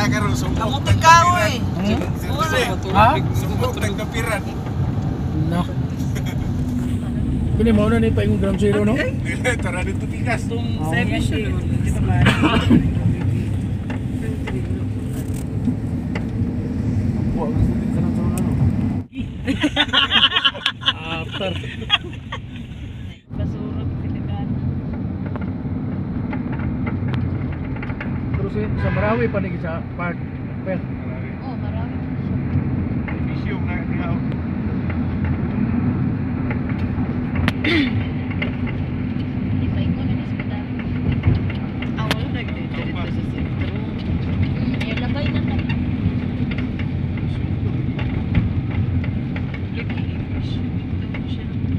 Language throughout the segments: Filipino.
Ron, sumbok ikaw kapiran. eh. Sir, Ha? Sumbok ng kapiran. Na. Kini mo na ni pa yung gram zero no? Tara dito tigas. Seven days. Kita ba? After. Basurot sinigan. Pero si, sa Marawi pa ni sa park. Well, Oh, marami. Isyong na ikaw. Ipay ko na na.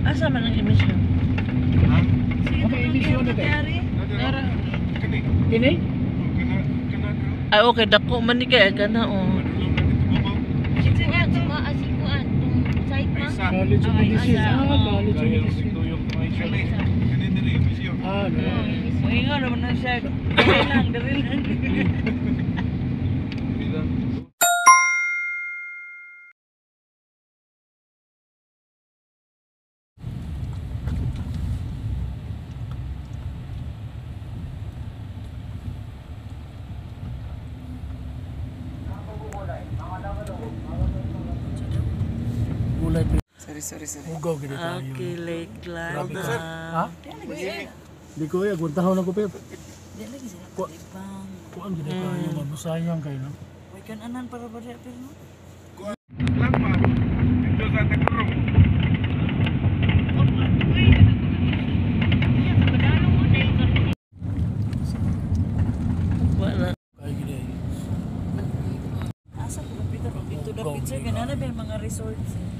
Asa man ang emission? Ha? Ano emission na tayo? Kini. Kini? Ay okay dako man ni kay kana oh. Dito babaw. Sikuan, sikuan, asikuan. Site ma. sa. College of Medicine. Ah. College of Medicine. Ah, no. Moingon naman na siya. Dali lang, dali lang. Bilang. Gulay pa. Sorry, sorry, sorry. Ugaw gini tayo. Okay, late lang. Grabe ka. Ha? Di ko ya, guntahon ako pe. Di lagi sila patibang. Kuan gini tayo, masayang kayo no. Huwag kan anan para ba di pero. Lang pa. Dito sa Tagurong. Wala. Kaya gini. Asa ko dapit ro dito dapit sir ganana ba yung mga resorts. eh?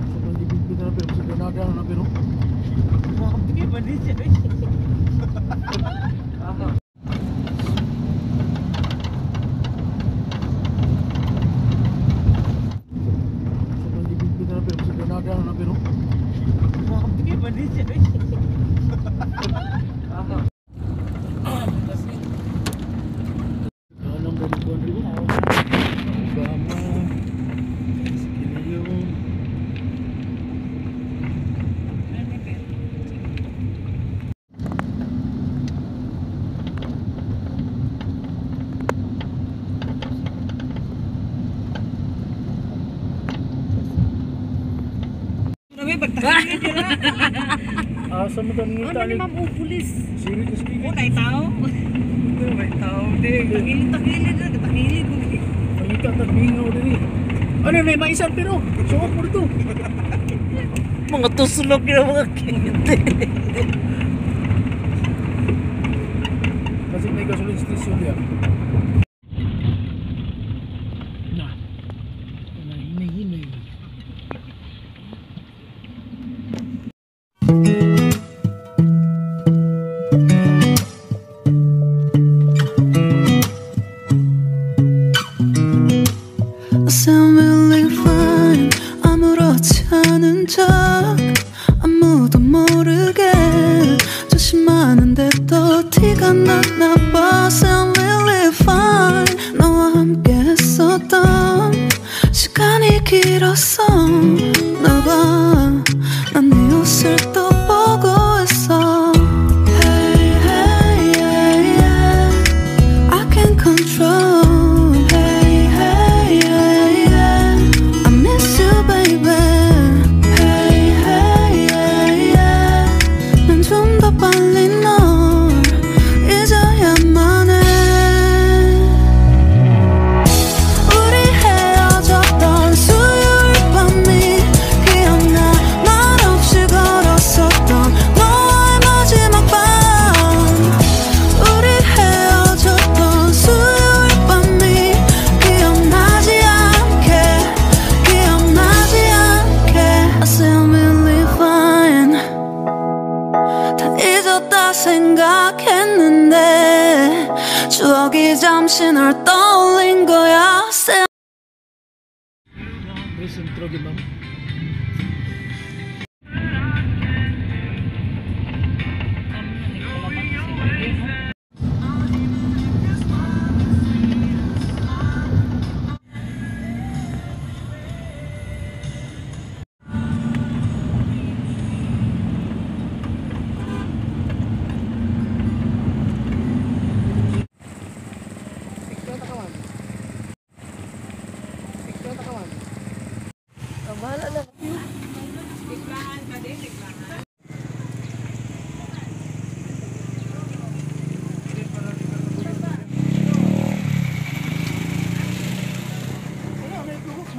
Sa pag-ibig na pero sa Canada na pero. Mabi ba di siya? Sa pag-ibig na pero sa Canada na pero. Mabi ba di siya? Anong ganito rin mo? Gama. Skinayo. Nabi pagtakilid yun na. Asa mo tanong Ano ni ma'am o pulis? Sirit na O speaking. kay tao? O kay tao din. Takilid takilid na takilid. Pangita at bingaw din eh. Ano na, may isang pero. Suot mo dito. Mga tuslog na mga kinte. Kasi may gasolin station yan. 저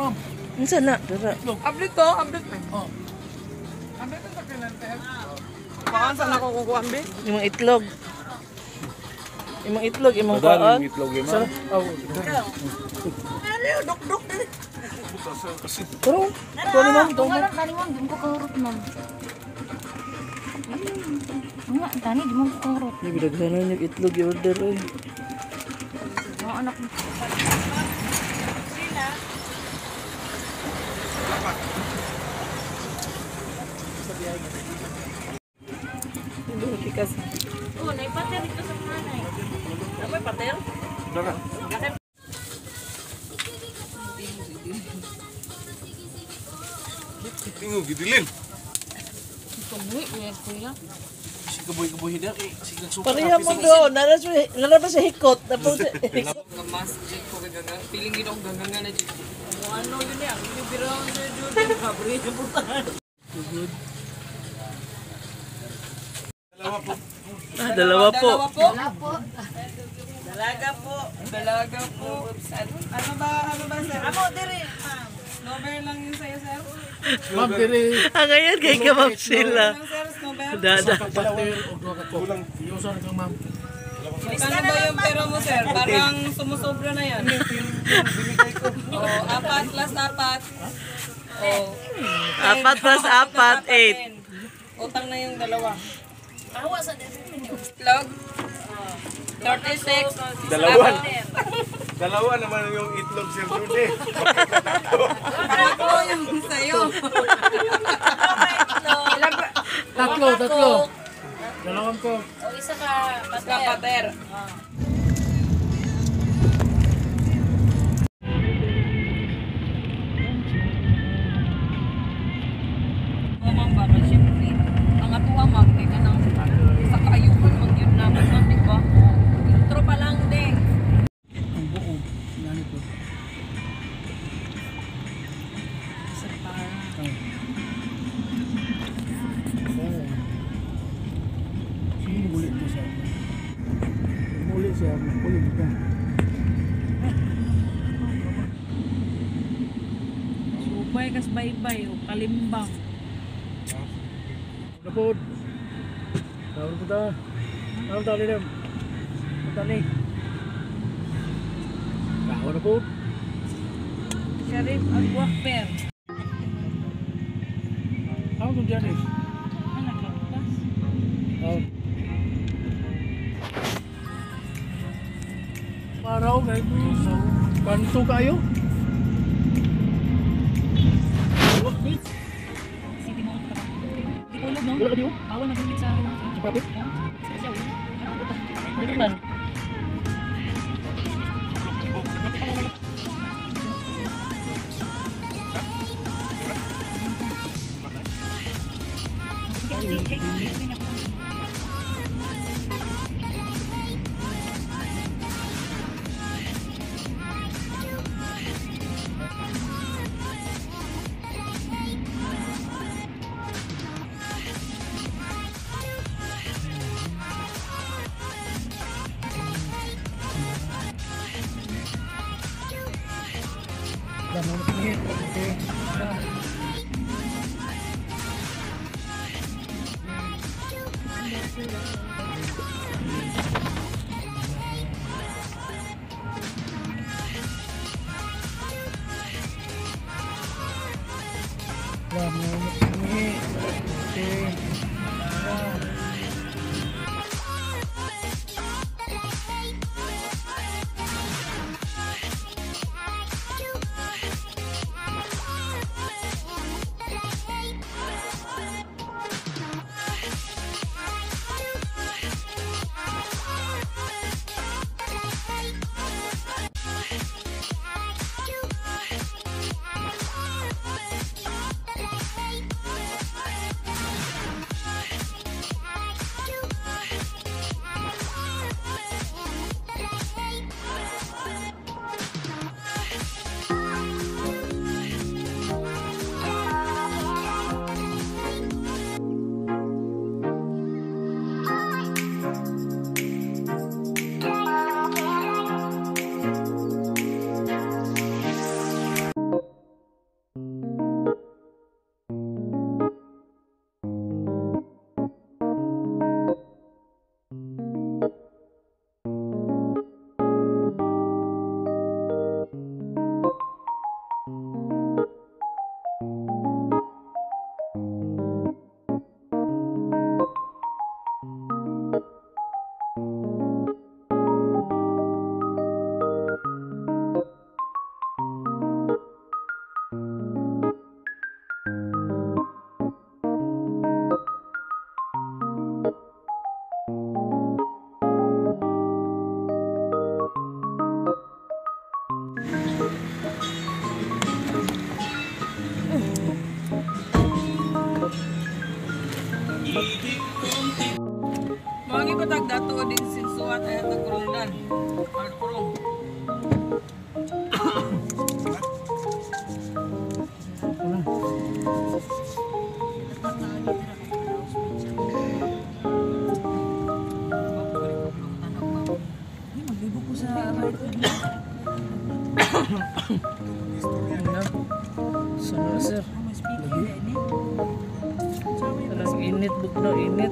Ma'am. Unsa na? Dara. Ablit to, ablit. Oh. Ano ito sa kinantel? Baka saan ako kukuha, Ambi? Yung mga itlog. Yung mga itlog, yung mga kuan. itlog yung Sa oh. Pero, ito ni ma'am, ito ma'am. Tani mo, di mo ko kahurot, ma'am. Nga, tani, di mo ko kahurot. Hindi bidaghanan yung itlog yung order eh. Mga anak mo. Tingog, gidilin. Tumuhi, kuya, kuya. Si kaboy-kaboy hidar eh. Si nagsuka. Pareha mo doon. Nalabas sa hikot. Tapos, Nga masjid ko kay gagang. Piling ginaw gagang nga na dyan. Ano yun yan? Yung biraw na dyan. Kabri yung putahan. Dalawa po. ah, dalawa po. Dalawa po. Dalaga po. Dalaga po. Ano ba, ano ba, sir? Amo, dire, ma'am. Snowbear lang yun sa'yo, sir? Ma'am, dire. Ah, ngayon kay sila. Lang, sir, snowbear? Dada. Ka ko. Iusan ka ma'am. Ano ba yung pera mo, sir? Parang sumusobra na yan. oh, apat plus apat. Oh. Apat plus apat, eight. Utang na yung dalawa. Awa sa Itlog. 36. Dalawa. Dalawa naman yung itlog Sir Rudy. Ako yung sa'yo. Tatlo, tatlo. Dalawang ko. O, isa ka, Basta pater. Oh, Napod. Tawag po ta. Tawag tali rin. Tali. Tawag na po. Sharif Al-Wakper. Tawag ko dyan eh. Anak lang, pas. Tawag. Paraw kayo po. So, sir. Terus init bukno init.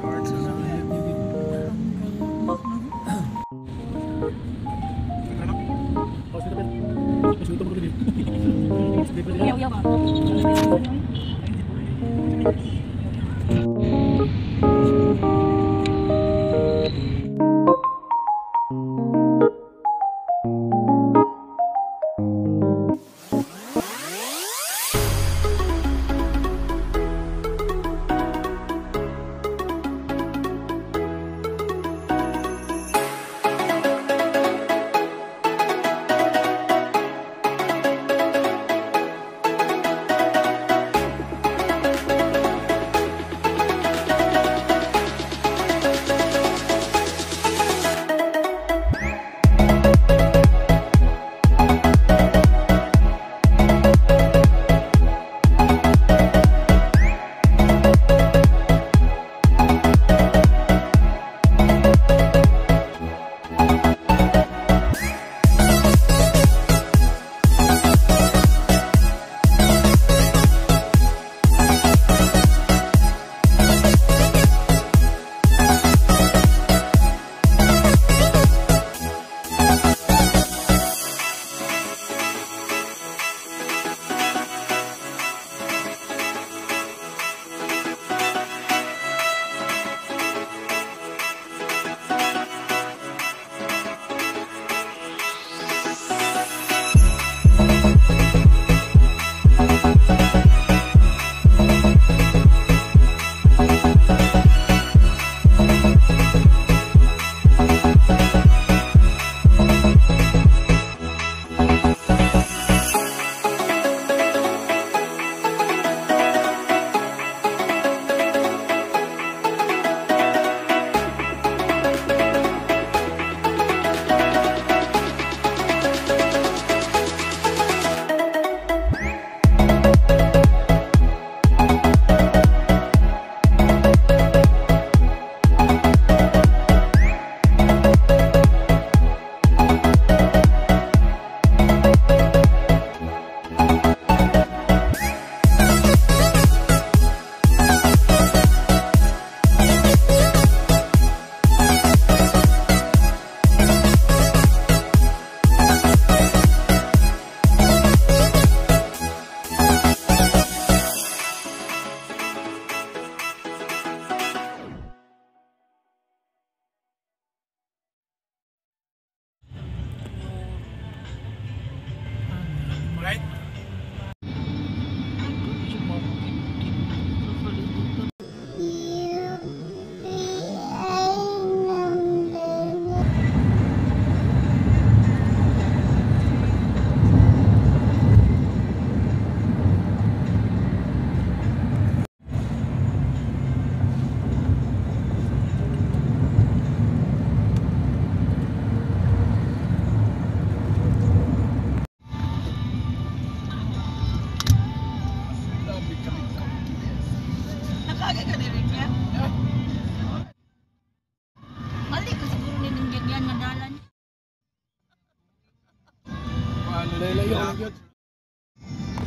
Lay-layo ang good.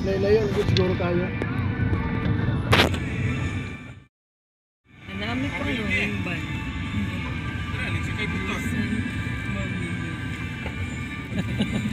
Lay-layo ang good siguro tayo. Ang dami ko ano, yung ban. Tara, nagsikay dito. Hahaha.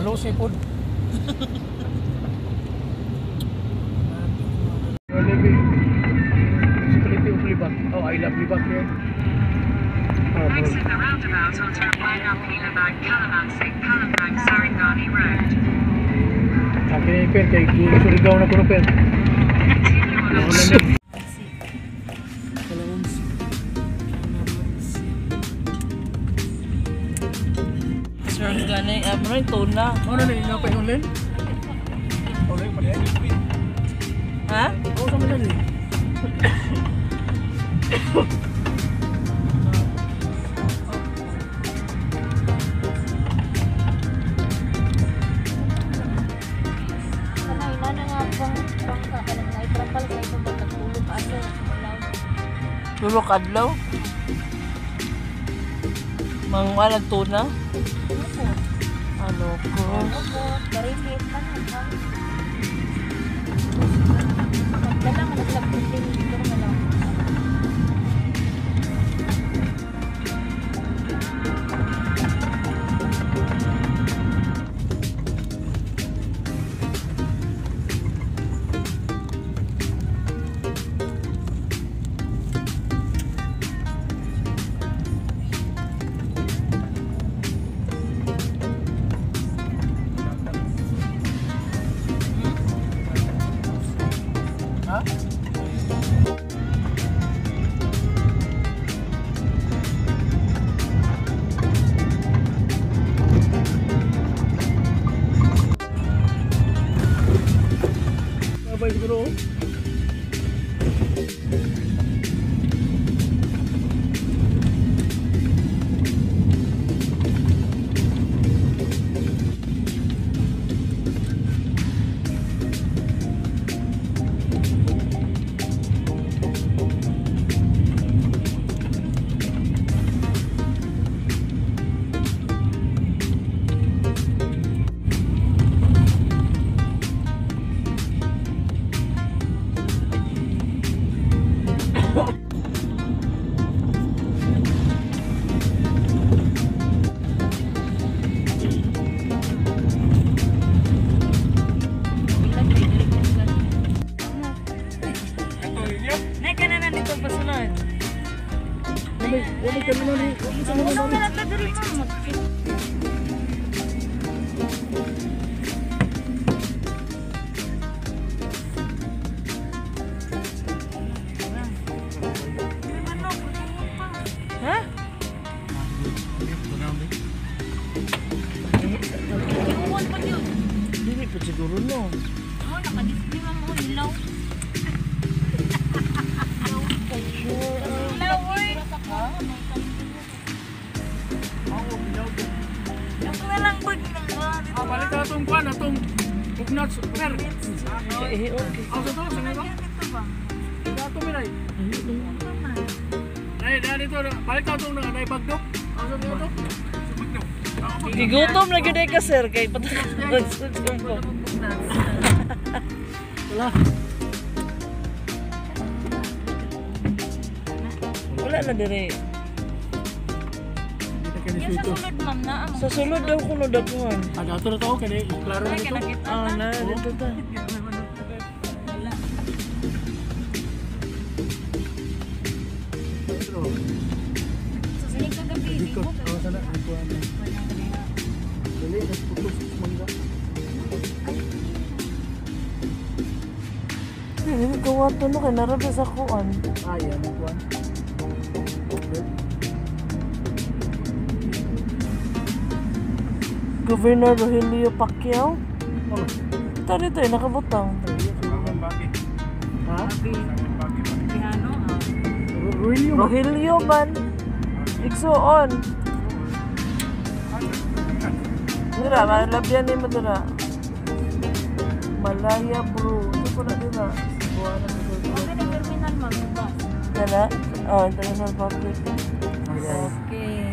Malusi po. I love you back here. Oh, Exit the roundabout onto Wainap Ilaman, Calamansik, Palembang, Sarangani Road. Ang pinipin kay Surigao na kuno pin. Continue on maraming tuna. Ano na yung napay online? Online pa yan? Ha? Oo, na na na na magtulog ano malaw. Tulok adlaw. Mangwala tuna. Ha? Magdala labot din dito Sabay siguro. Ka sir kay patapos ko. Wala. Wala na dire. Yung sa sulod, ma'am, na ang Sa sulod daw ko nadakuan. Ah, dato na to, kani, klaro na ito. Ah, na dito ta. Ko wato no kay narabi sa kuan. Ah, yan, ang kuwan. Governor Rogelio Pacquiao. Oh, Ito dito eh, nakabutang. Ha? Piano. Really? Rogelio man. Igsuon. Dira, malabyan ni mo dira. Malaya bro. Dala? Oh, international public. Okay.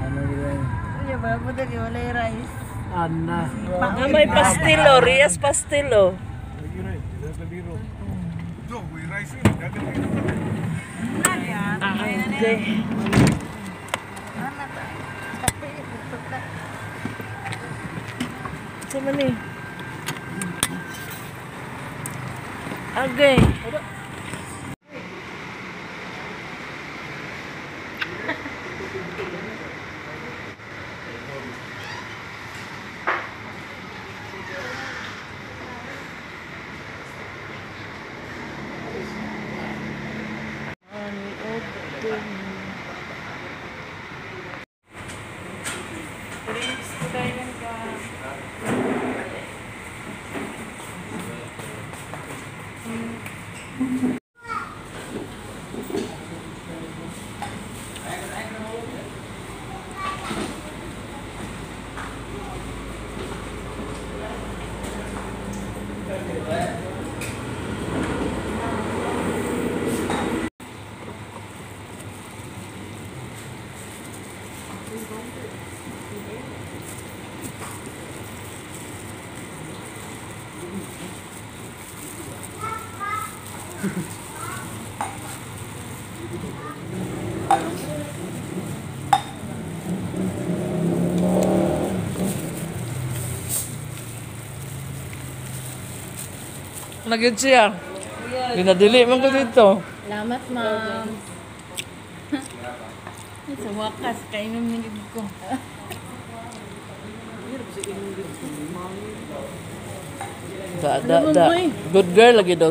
Ano yun? Uy, ba mo dali wala yung rice. Ana. Ah, may pastil oh. Rias pastil. Ito, may rice yun. Dagat yun. Ah, okay. man eh. Okay. Nagyod siya. Ginadili man ko dito. Salamat, ma'am. Sa wakas, kainom nilid ko. Da, da, da. Good girl lagi daw.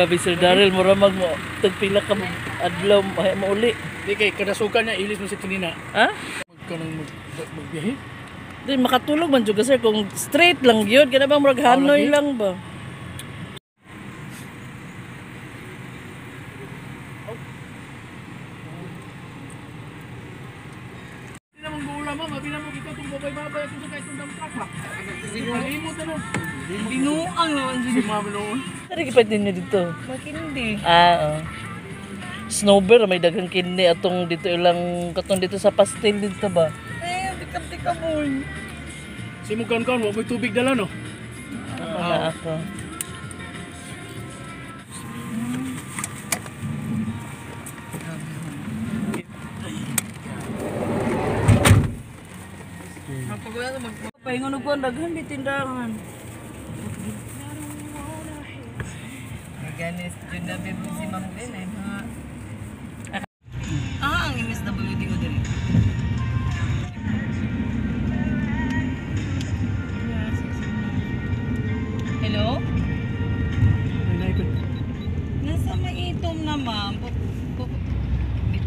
Grabe Sir Daryl, mura mag mo. Tagpila ka adlaw ay mo uli. Di kay kadasukan niya ilis mo si kanina. Ha? Magka nang mag, magbiyahe. Di makatulog man juga sir kung straight lang yun, bang murag lagi? lang ba? Ano kipat ninyo dito? Makindi. Ah, oh. Snowber, may dagang kini atong dito ilang katong dito sa pastel dito ba? Eh, tikap-tikap mo. Si mo kaon-kaon, wag mo'y tubig dala no. Wala ako. Pahingon ko daghan di tindahan. Ganis, yun na bebo si Ma'am Glenn eh. ha? Ah, ang MSWD o diri. Hello? Nasa maitom na ma'am.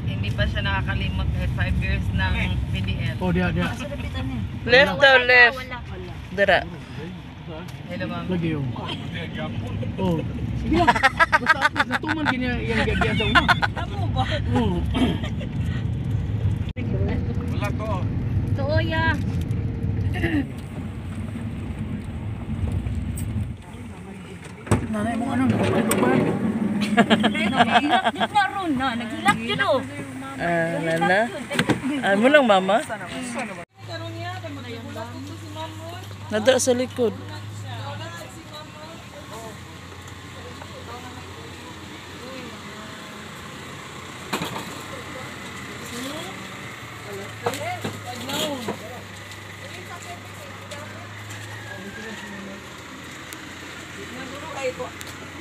Hindi pa siya nakakalimot kahit 5 years ng PDL. Oh, dia, dia. Left daw, left. Dara. Hello ma'am. Lagi yung. Oh. Sige lang. Basta at least natuman kanya yung gagyan sa una. Tamo ba? Oh. Wala to. Totoo ya. Nanay mo ano, nakapalik ba? Naghilak din na ron na. Naghilak yun o. Ah, nana. Ah, mo lang mama. Nada sa likod. Naguro kayo po.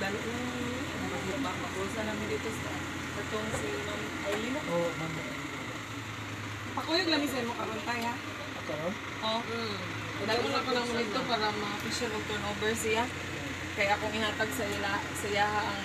Lalo nung makusa namin dito sa katong si Ma'am Aileen. Oo, oh, Ma'am. Pakuyog lang isa mo karon tay ha. Ako? Oo. Dalawa na ko lang mo nito para ma-official og turnover siya. Kaya akong ihatag sa ila sa iya ang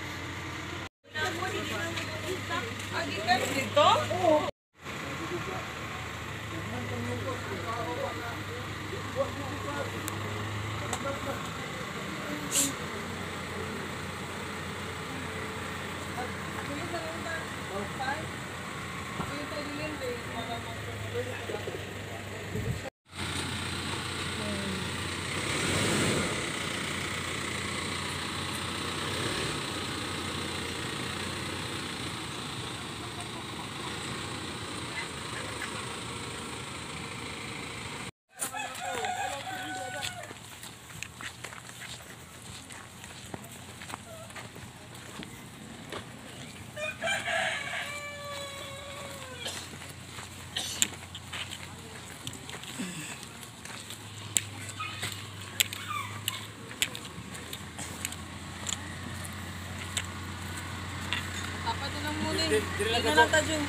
Dili na lang ta Jun.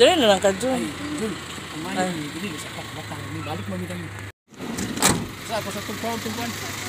Dali na lang ka, Jun. Jun, sa. Balik mo nito. Sa ako sa tungkol, tungkol.